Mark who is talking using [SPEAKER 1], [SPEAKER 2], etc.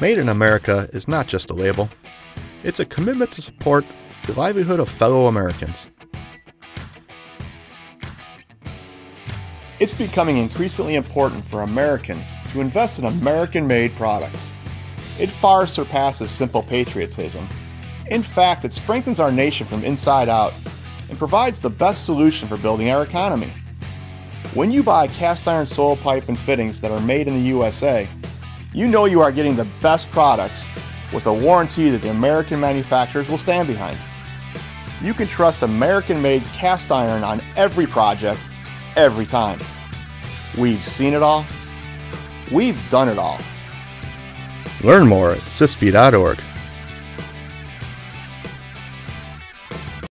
[SPEAKER 1] Made in America is not just a label, it's a commitment to support the livelihood of fellow Americans.
[SPEAKER 2] It's becoming increasingly important for Americans to invest in American made products. It far surpasses simple patriotism. In fact, it strengthens our nation from inside out and provides the best solution for building our economy. When you buy cast iron soil pipe and fittings that are made in the USA, you know you are getting the best products with a warranty that the American manufacturers will stand behind. You can trust American made cast iron on every project, every time. We've seen it all. We've done it all.
[SPEAKER 1] Learn more at CISPI.org.